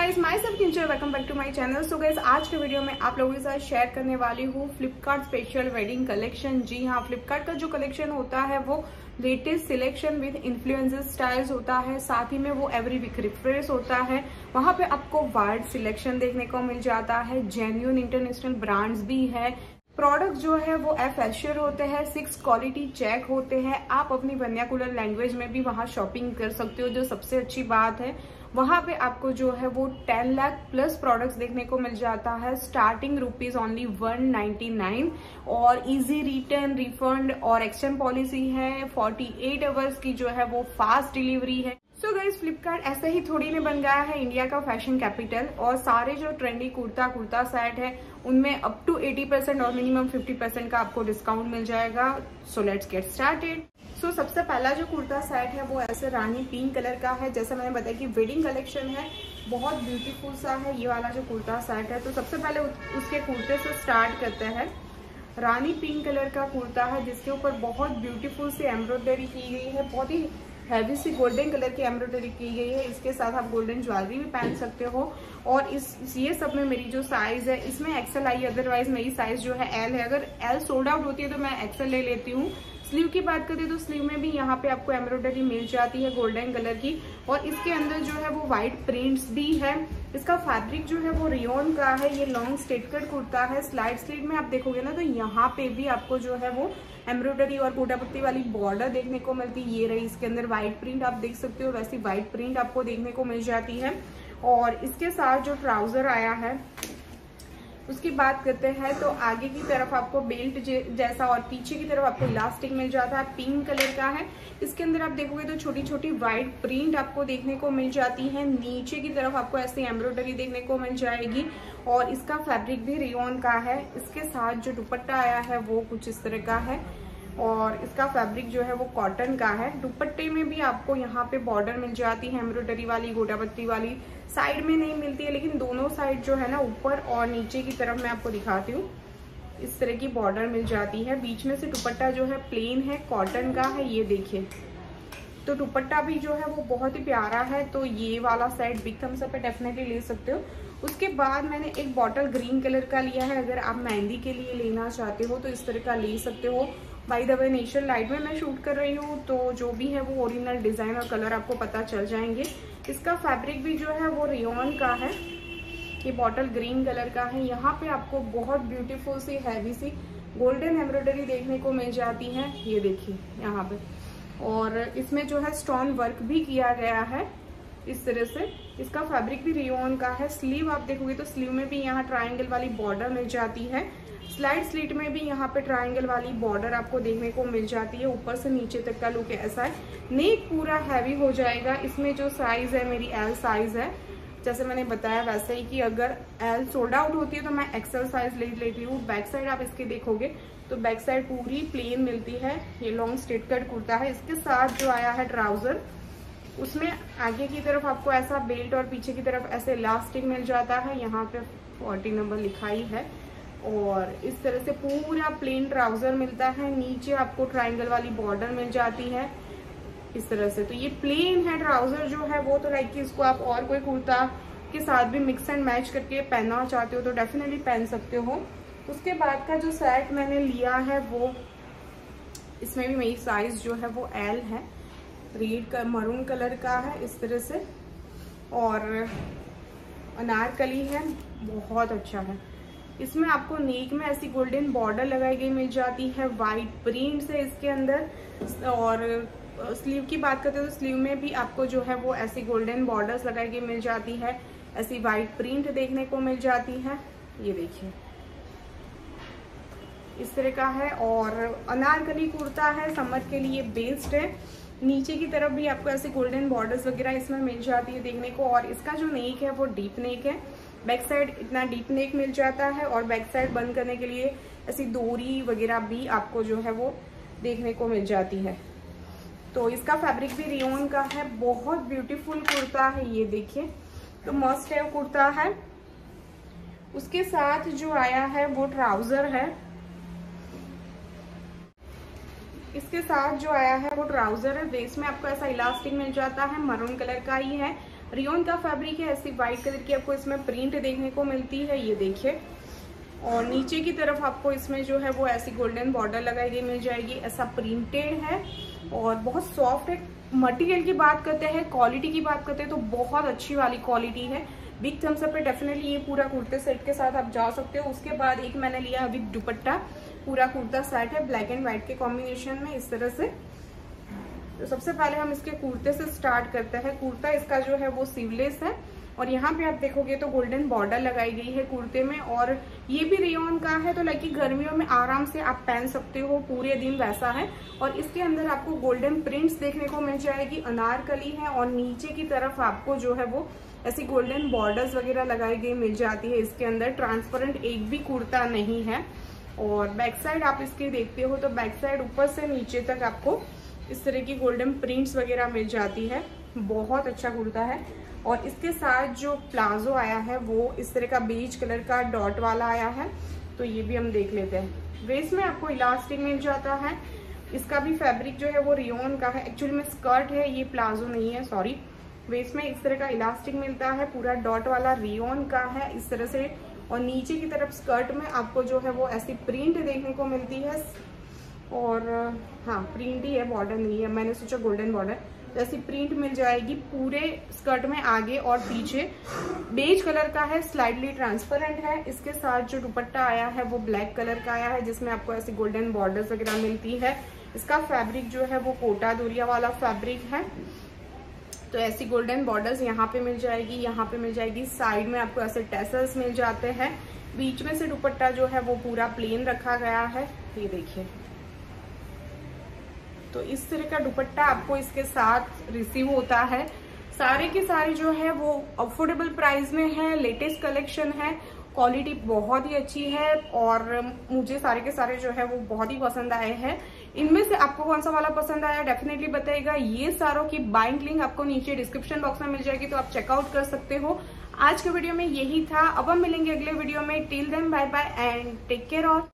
Guys my सब किंचर welcome back to my channel so guys आज के वीडियो में आप लोगों के साथ शेयर करने वाली हूँ फ्लिपकार्ट स्पेशल वेडिंग कलेक्शन जी हाँ फ्लिपकार्ट का जो कलेक्शन होता है, वो latest selection with influencer styles होता है। साथ ही में वो एवरी वीक रिफ्रेश होता है। वहाँ पे आपको वाइड सिलेक्शन देखने को मिल जाता है। जेन्यून इंटरनेशनल ब्रांड्स भी है। प्रोडक्ट जो है वो एफ़ एशियर होते हैं, सिक्स क्वालिटी चेक होते हैं। आप अपनी वर्नियाकुलर लैंग्वेज में भी वहाँ शॉपिंग कर सकते हो, जो सबसे अच्छी बात है। वहाँ पे आपको जो है वो टेन लाख प्लस प्रोडक्ट्स देखने को मिल जाता है। Starting rupees only one ninety nine और इजी रिटर्न रिफंड और एक्सचेंज पॉलिसी है। फोर्टी एट आवर्स की जो है वो फास्ट डिलीवरी है। सो गाइज़ फ्लिपकार्ट ऐसे ही थोड़ी नहीं बन गया है इंडिया का फ़ैशन कैपिटल और सारे जो ट्रेंडी कुर्ता कुर्ता सेट है, उनमें अप टू 80 परसेंट और मिनिमम 50 परसेंट का आपको डिस्काउंट मिल जाएगा। So let's get started so सबसे पहला जो कुर्ता सेट है, वो ऐसे रानी पिंक कलर का है। जैसे मैंने बताया कि वेडिंग कलेक्शन है, बहुत ब्यूटीफुल सा है ये वाला जो कुर्ता सेट है। तो सबसे पहले उसके कुर्ते से स्टार्ट करते हैं। रानी पिंक कलर का कुर्ता है, जिसके ऊपर बहुत ब्यूटीफुल सी एम्ब्रॉयडरी की गई है। बहुत ही हैवी सी गोल्डन कलर की एम्ब्रॉयडरी की गई है। इसके साथ आप गोल्डन ज्वेलरी भी पहन सकते हो। और इस ये सब में मेरी जो साइज़ है, इसमें एक्सेल आई अदरवाइज़ मेरी साइज़ जो है एल है। अगर एल सोल्ड आउट होती है तो मैं एक्सेल ले लेती हूँ। स्लीव की बात करें तो स्लीव में भी यहाँ पे आपको एम्ब्रॉयडरी मिल जाती है गोल्डन कलर की। और इसके अंदर जो है वो व्हाइट प्रिंट्स भी है। इसका फैब्रिक जो है वो रियोन का है, ये लॉन्ग स्टेट कट कुर्ता है। स्लाइड स्लीव में आप देखोगे ना तो यहाँ पे भी आपको जो है वो एम्ब्रॉयडरी और कोटा पत्ती वाली बॉर्डर देखने को मिलती है। ये रही इसके अंदर व्हाइट प्रिंट आप देख सकते हो, वैसी व्हाइट प्रिंट आपको देखने को मिल जाती है। और इसके साथ जो ट्राउज़र आया है उसकी बात करते हैं तो आगे की तरफ़ आपको बेल्ट जैसा और पीछे की तरफ़ आपको इलास्टिक मिल जाता है, पिंक कलर का है। इसके अंदर आप देखोगे तो छोटी छोटी व्हाइट प्रिंट आपको देखने को मिल जाती है। नीचे की तरफ़ आपको ऐसी एम्ब्रॉयडरी देखने को मिल जाएगी और इसका फैब्रिक भी रेन का है। इसके साथ जो दुपट्टा आया है, वो कुछ इस तरह का है। और इसका फैब्रिक जो है वो कॉटन का है। दुपट्टे में भी आपको यहाँ पे बॉर्डर मिल जाती है एम्ब्रॉयडरी वाली गोटा पत्ती वाली। साइड में नहीं मिलती है, लेकिन दोनों साइड जो है ना, ऊपर और नीचे की तरफ़ मैं आपको दिखाती हूँ। इस तरह की बॉर्डर मिल जाती है। बीच में से दुपट्टा जो है प्लेन है कॉटन का है, ये देखिए। तो दुपट्टा भी जो है वो बहुत ही प्यारा है तो ये वाला सेट बिग थम्स पे डेफिनेटली ले सकते हो। उसके बाद मैंने एक बॉटल ग्रीन कलर का लिया है। अगर आप मेहंदी के लिए लेना चाहते हो तो इस तरह का ले सकते हो। By the way natural light में मैं शूट कर रही हूँ तो जो भी है वो ओरिजिनल डिज़ाइन और कलर आपको पता चल जाएँगे। इसका फैब्रिक भी जो है वो रियोन का है। ये बॉटल ग्रीन कलर का है। यहाँ पे आपको बहुत ब्यूटीफुल सी हैवी सी गोल्डन एम्ब्रॉयडरी देखने को मिल जाती है। ये देखिए, यहाँ पे। और इसमें जो है स्टोन वर्क भी किया गया है। इस तरह से। इसका फैब्रिक भी रियोन का है। स्लीव आप देखोगे तो स्लीव में भी यहाँ ट्राइंगल वाली बॉर्डर मिल जाती है। स्लाइड स्लीट में भी यहाँ पे ट्राइंगल वाली बॉर्डर आपको देखने को मिल जाती है। ऊपर से नीचे तक का लुक ऐसा है। नेक पूरा हैवी हो जाएगा। इसमें जो साइज़ है, मेरी एल साइज़ है। जैसे मैंने बताया वैसे ही कि अगर एल सोल्ड आउट होती है तो मैं एक्सेल साइज़ ले लेती हूँ। बैक साइड आप इसके देखोगे तो बैक साइड पूरी प्लेन मिलती है। ये लॉन्ग स्ट्रेट कट कुर्ता है। इसके साथ जो आया है ट्राउज़र उसमें आगे की तरफ़ आपको ऐसा बेल्ट और पीछे की तरफ़ ऐसे इलास्टिक मिल जाता है। यहाँ पे फोर्टी नंबर लिखाई है। और इस तरह से पूरा प्लेन ट्राउज़र मिलता है। नीचे आपको ट्राइंगल वाली बॉर्डर मिल जाती है। इस तरह से। तो ये प्लेन है ट्राउज़र जो है, वो तो लाइक कि इसको आप और कोई कुर्ता के साथ भी मिक्स एंड मैच करके पहनना चाहते हो तो डेफिनेटली पहन सकते हो। उसके बाद का जो सेट मैंने लिया है, वो, इसमें भी मेरी साइज़ जो है, वो एल है। रेड का मरून कलर का है इस तरह से। और अनारकली है, बहुत अच्छा है। इसमें आपको नेक में ऐसी गोल्डन बॉर्डर लगाई गई मिल जाती है वाइट प्रिंट है इसके अंदर। और स्लीव की बात करते हैं तो स्लीव में भी आपको जो है वो ऐसी गोल्डन बॉर्डर्स लगाई गई मिल जाती है। ऐसी वाइट प्रिंट देखने को मिल जाती है। ये देखिए। इस तरह का है और अनारकली कुर्ता है, समर के लिए बेस्ड है। नीचे की तरफ़ भी आपको ऐसे गोल्डन बॉर्डर्स वगैरह इसमें मिल जाती है देखने को और इसका जो नेक है वो डीप नेक है। बैक साइड इतना डीप नेक मिल जाता है और बैक साइड बंद करने के लिए ऐसी डोरी वगैरह भी आपको जो है वो देखने को मिल जाती है। तो इसका फैब्रिक भी रियोन का है, बहुत ब्यूटीफुल कुर्ता है ये देखिए। तो मस्ट है कुर्ता है। उसके साथ जो आया है वो ट्राउज़र है। इसके साथ जो आया है वो ट्राउज़र है। वेस्ट में आपको ऐसा इलास्टिक मिल जाता है। मरून कलर का ही है। रियोन का फैब्रिक है। ऐसी व्हाइट कलर की आपको इसमें प्रिंट देखने को मिलती है। ये देखिए। और नीचे की तरफ़ आपको इसमें जो है वो ऐसी गोल्डन बॉर्डर लगाई गई, मिल जाएगी। ऐसा प्रिंटेड है। और बहुत सॉफ्ट है। मटेरियल की बात करते हैं क्वालिटी की बात करते हैं तो बहुत अच्छी वाली क्वालिटी है। बिग थम्स अप पे डेफिनेटली ये पूरा कुर्ते सेट के साथ आप जा सकते हो। उसके बाद एक मैंने लिया अभी दुपट्टा। पूरा कुर्ता सेट है ब्लैक एंड व्हाइट के कॉम्बिनेशन में इस तरह से। तो सबसे पहले हम इसके कुर्ते से स्टार्ट करते हैं। कुर्ता इसका जो है वो सीवलेस है। और यहाँ पे आप देखोगे तो गोल्डन बॉर्डर लगाई गई है कुर्ते में और ये भी रेयन का है तो लाइक गर्मियों में आराम से आप पहन सकते हो, पूरे दिन वैसा है। और इसके अंदर आपको गोल्डन प्रिंट्स देखने को मिल जाएगी, अनारकली है और नीचे की तरफ़ आपको जो है वो ऐसी गोल्डन बॉर्डर्स वगैरह लगाई गई मिल जाती है। इसके अंदर ट्रांसपेरेंट एक भी कुर्ता नहीं है। और बैक साइड आप इसके देखते हो तो बैक साइड ऊपर से नीचे तक आपको इस तरह की गोल्डन प्रिंट्स वगैरह मिल जाती है। बहुत अच्छा कुर्ता है। और इसके साथ जो प्लाजो आया है, वो इस तरह का बीच कलर का डॉट वाला आया है तो ये भी हम देख लेते हैं। वेस्ट में आपको इलास्टिक मिल जाता है। इसका भी फैब्रिक जो है, वो रियोन का है। एक्चुअली में स्कर्ट है, ये प्लाजो नहीं है सॉरी वेस्ट में इस तरह का इलास्टिक मिलता है, पूरा डॉट वाला रियोन का है, इस तरह से। और नीचे की तरफ़ स्कर्ट में आपको जो है, वो ऐसी प्रिंट देखने को मिलती है और हाँ प्रिंट ही है बॉर्डर नहीं है। मैंने सोचा गोल्डन बॉर्डर जैसी प्रिंट मिल जाएगी पूरे स्कर्ट में आगे और पीछे। बेज कलर का है स्लाइडली ट्रांसपेरेंट है। इसके साथ जो दुपट्टा आया है, वो ब्लैक कलर का आया है, जिसमें आपको ऐसी गोल्डन बॉर्डर्स वगैरह मिलती है। इसका फैब्रिक जो है, वो कोटा दूरिया वाला फैब्रिक है। तो ऐसी गोल्डन बॉर्डर्स यहाँ पे मिल जाएगी, यहाँ पे मिल जाएगी। साइड में आपको ऐसे टेसल्स मिल जाते हैं। बीच में से दुपट्टा जो है, वो पूरा प्लेन रखा गया है। ये देखिए। तो इस तरह का दुपट्टा आपको इसके साथ रिसीव होता है। सारे के सारे जो है वो अफोर्डेबल प्राइस में है लेटेस्ट कलेक्शन है। क्वालिटी बहुत ही अच्छी है और मुझे सारे के सारे जो है वो बहुत ही पसंद आए हैं। इनमें से आपको कौन सा वाला पसंद आया डेफिनेटली बताइएगा। ये सारों की बाइंग लिंक आपको नीचे डिस्क्रिप्शन बॉक्स में मिल जाएगी तो आप चेकआउट कर सकते हो। आज के वीडियो में यही था। अब हम मिलेंगे अगले वीडियो में। Till then bye bye and take care of